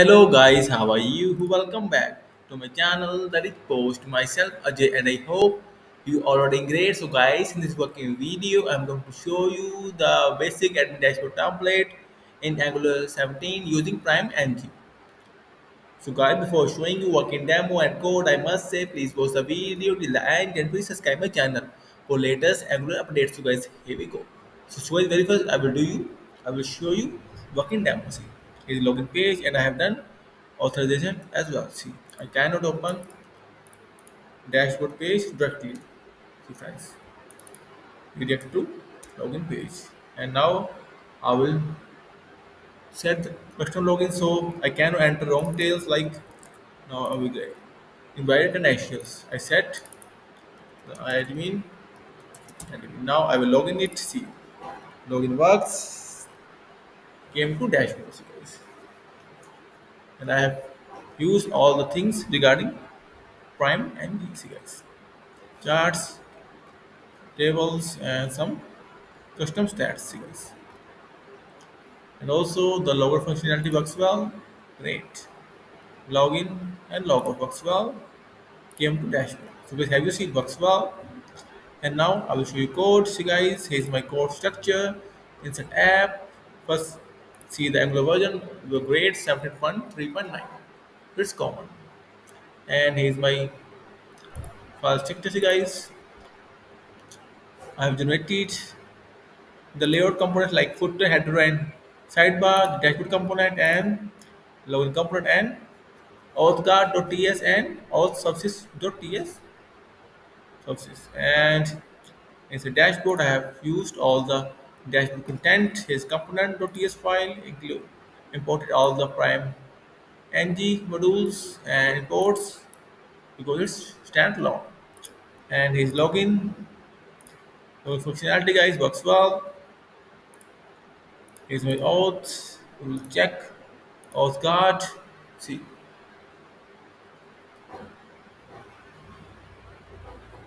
Hello guys, how are you? Welcome back to my channel that is post myself Ajay and I hope you are great. So guys, in this working video, I'm going to show you the basic admin dashboard template in Angular 17 using Prime NG. So guys, before showing you working demo and code, I must say please watch the video till the end and please subscribe my channel for latest Angular updates. So guys, here we go. So guys, very first I will do you, I will show you working demo. See, is login page and I have done authorization as well. See, I cannot open dashboard page directly. See friends, redirect to login page and now I will set custom login so I can enter wrong details like now I will get invalid credentials. I set the admin and now I will log in it. See, login works. Came to dashboard, guys, and I have used all the things regarding Prime and DC guys, charts, tables, and some custom stats, guys, and also the logger functionality works well. Great. Login and logout works well. Came to dashboard. So guys have you seen works well? And now i will show you code see guys. Here's my code structure. Insert app. First see the angular version the grade 17.3.9 it's common. And here's my file structure guys. I have generated the layout components like footer header and sidebar the dashboard component and login component and authguard.ts and authservice.ts service. And in the dashboard. I have used all the dashboard content his component.ts file include imported all the prime ng modules and imports. Because it's standalone and his login so functionality guys works well. Here's my auth we'll check. Auth guard. See.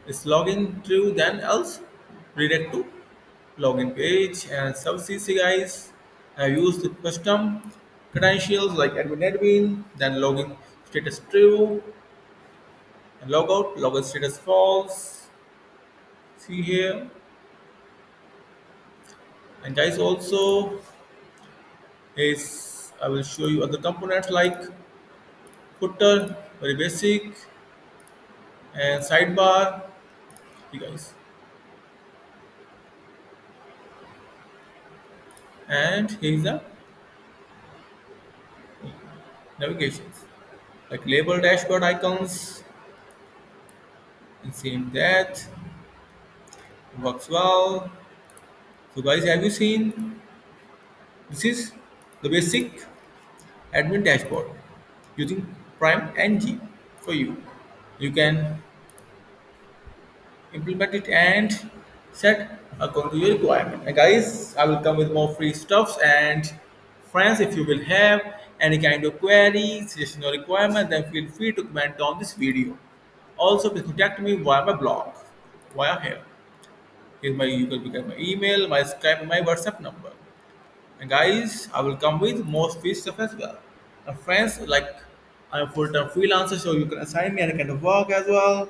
Is login true then else? Redirect to login page and service guys I use the custom credentials like admin admin then login status true and logout login status false. See here. And guys also is I will show you other components like footer very basic and sidebar. You guys and here's the navigations. Like label dashboard icons. And same that. Works well. So guys have you seen? This is the basic admin dashboard using prime ng for you. You can implement it and set according to your requirement. And guys i will come with more free stuffs and friends if you will have any kind of query suggestion or requirement then feel free to comment on this video. Also please contact me via my blog via here. Here's my you can my email my skype my whatsapp number. And guys i will come with more free stuff as well. And friends like i'm a full-time freelancer so you can assign me any kind of work as well.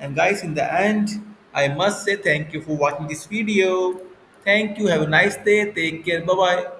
And guys, in the end, I must say thank you for watching this video. Thank you. Have a nice day. Take care. Bye-bye.